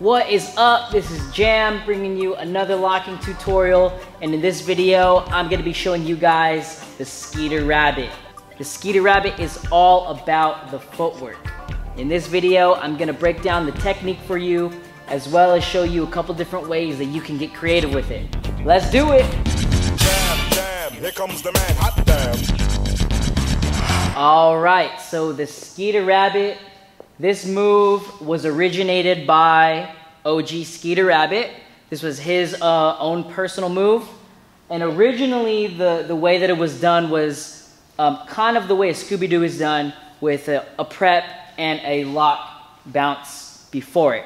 What is up? This is Jam bringing you another locking tutorial. And in this video, I'm gonna be showing you guys the Skeeter Rabbit. The Skeeter Rabbit is all about the footwork. In this video, I'm gonna break down the technique for you, as well as show you a couple different ways that you can get creative with it. Let's do it! Jam, jam, here comes the man, hot damn. All right, so the Skeeter Rabbit, this move was originated by OG Skeeter Rabbit. This was his uh, own personal move. And originally, the, the way that it was done was um, kind of the way a Scooby-Doo is done with a, a prep and a lock bounce before it.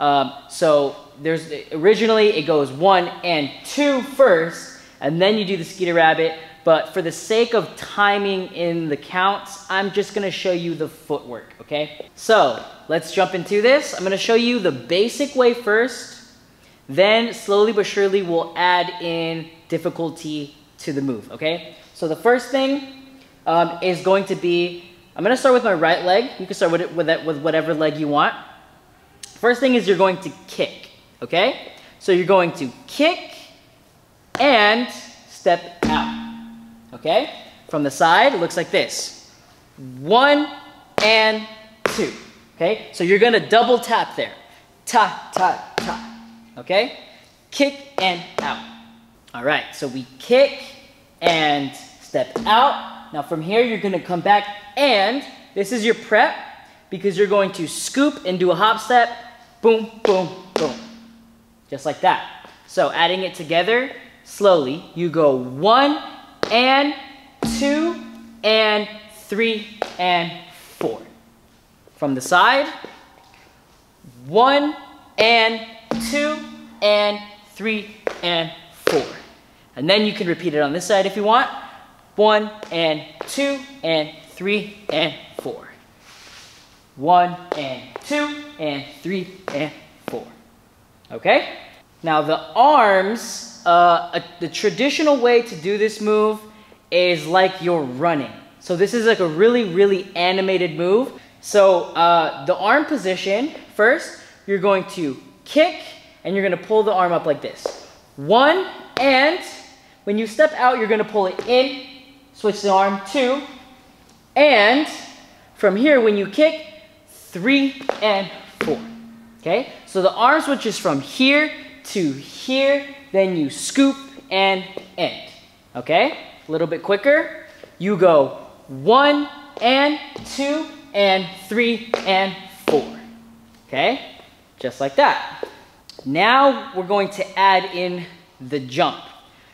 Um, so there's originally it goes one and two first, and then you do the Skeeter Rabbit. But for the sake of timing in the counts, I'm just gonna show you the footwork, okay? So let's jump into this. I'm gonna show you the basic way first, then slowly but surely we'll add in difficulty to the move, okay? So the first thing um, is going to be, I'm gonna start with my right leg. You can start with, it, with, with whatever leg you want. First thing is you're going to kick, okay? So you're going to kick and step out. Okay? From the side, it looks like this. One and two. Okay? So you're gonna double tap there. Ta, ta, ta. Okay? Kick and out. All right, so we kick and step out. Now from here, you're gonna come back and this is your prep because you're going to scoop and do a hop step. Boom, boom, boom. Just like that. So adding it together slowly, you go one and two and three and four. From the side, one and two and three and four. And then you can repeat it on this side if you want. One and two and three and four. One and two and three and four. Okay? Now the arms, uh, a, the traditional way to do this move is like you're running. So this is like a really, really animated move. So uh, the arm position, first, you're going to kick and you're gonna pull the arm up like this. One, and when you step out, you're gonna pull it in, switch the arm, two, and from here, when you kick, three and four. Okay, so the arm switches from here to here, then you scoop and end. Okay, a little bit quicker. You go one and two and three and four. Okay, just like that. Now we're going to add in the jump.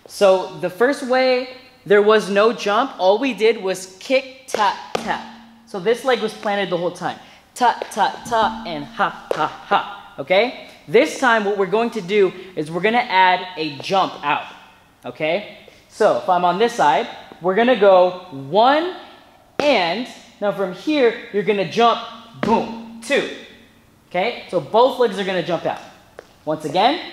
So the first way, there was no jump. All we did was kick, tap, tap. So this leg was planted the whole time. Tap, tap, tap, and ha, ha, ha. Okay? This time what we're going to do is we're gonna add a jump out. Okay? So if I'm on this side, we're gonna go one and, now from here, you're gonna jump, boom, two. Okay? So both legs are gonna jump out. Once again,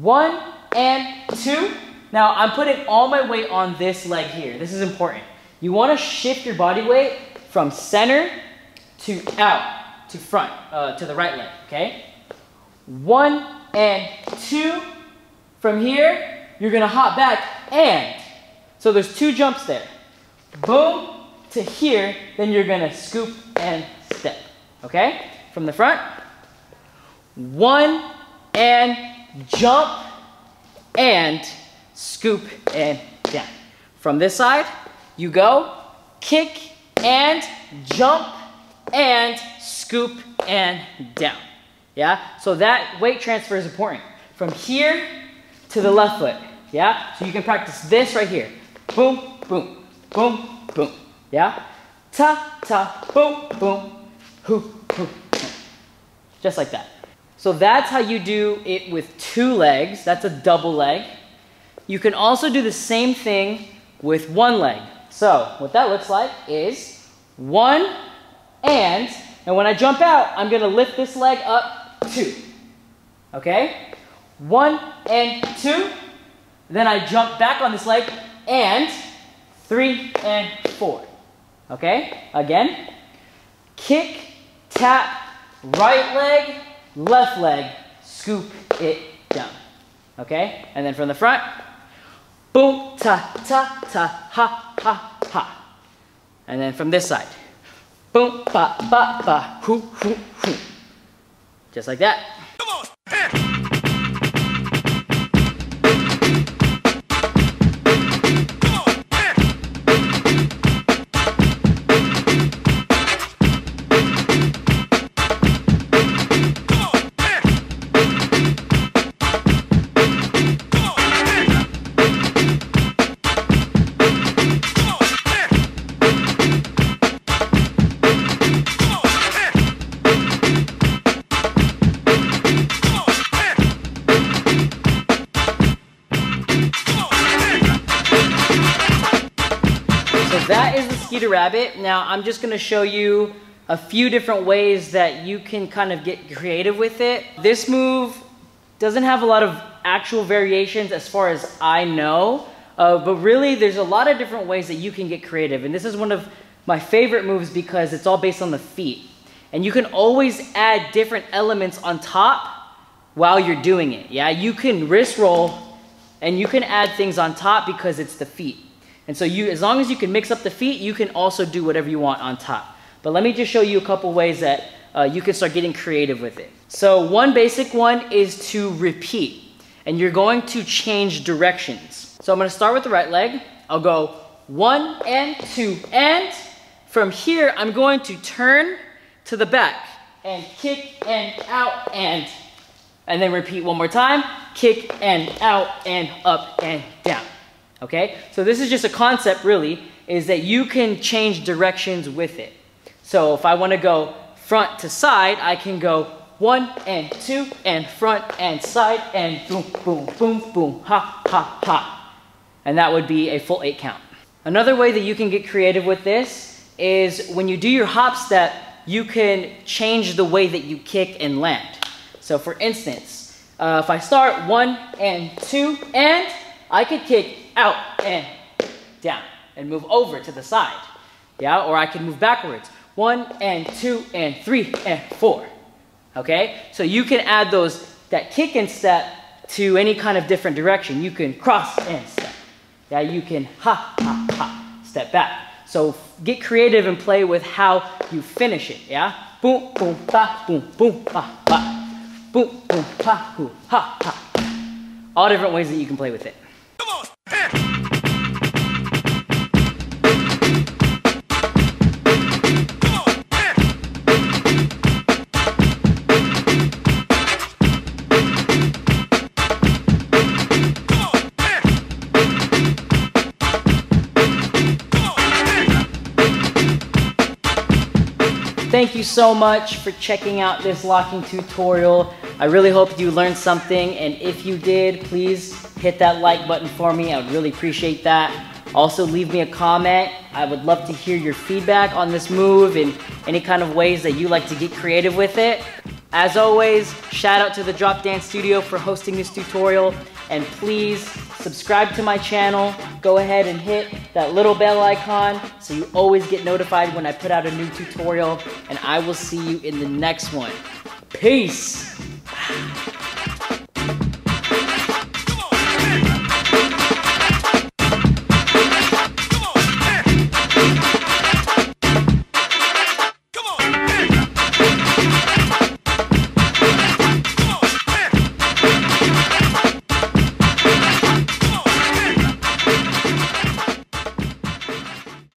one and two. Now I'm putting all my weight on this leg here. This is important. You wanna shift your body weight from center to out, to front, uh, to the right leg, okay? One and two. From here, you're gonna hop back and. So there's two jumps there. Boom to here, then you're gonna scoop and step, okay? From the front, one and jump and scoop and down. From this side, you go kick and jump and scoop and down. Yeah? So that weight transfer is important. From here to the left foot. Yeah? So you can practice this right here. Boom, boom, boom, boom. Yeah? Ta, ta, boom, boom, hoo, hoo. Just like that. So that's how you do it with two legs. That's a double leg. You can also do the same thing with one leg. So what that looks like is one and, and when I jump out, I'm gonna lift this leg up, two. Okay? One and two. Then I jump back on this leg and three and four. Okay? Again. Kick, tap, right leg, left leg, scoop it down. Okay? And then from the front, boom, ta, ta, ta, ha, ha, ha. And then from this side, boom, ba, ba, ba, hoo, hoo, hoo. Just like that. The Rabbit. Now I'm just gonna show you a few different ways that you can kind of get creative with it. This move doesn't have a lot of actual variations as far as I know, uh, but really there's a lot of different ways that you can get creative. And this is one of my favorite moves because it's all based on the feet. And you can always add different elements on top while you're doing it. Yeah, you can wrist roll and you can add things on top because it's the feet. And so you, as long as you can mix up the feet, you can also do whatever you want on top. But let me just show you a couple ways that uh, you can start getting creative with it. So one basic one is to repeat. And you're going to change directions. So I'm gonna start with the right leg. I'll go one and two and from here, I'm going to turn to the back and kick and out and and then repeat one more time, kick and out and up and down. Okay? So this is just a concept really, is that you can change directions with it. So if I wanna go front to side, I can go one and two and front and side and boom, boom, boom, boom, ha, ha, ha. And that would be a full eight count. Another way that you can get creative with this is when you do your hop step, you can change the way that you kick and land. So for instance, uh, if I start one and two and I could kick out and down and move over to the side. Yeah, or I can move backwards. One and two and three and four. Okay, so you can add those, that kick and step to any kind of different direction. You can cross and step. Yeah, you can ha, ha, ha, step back. So get creative and play with how you finish it, yeah? Boom, boom, ba, boom, boom, ba, ba. Boom, boom, ha, hoo, ha, ha. All different ways that you can play with it. Thank you so much for checking out this locking tutorial. I really hope you learned something and if you did, please hit that like button for me. I would really appreciate that. Also leave me a comment. I would love to hear your feedback on this move and any kind of ways that you like to get creative with it. As always, shout out to the Drop Dance Studio for hosting this tutorial and please subscribe to my channel. Go ahead and hit that little bell icon so you always get notified when I put out a new tutorial and I will see you in the next one. Peace!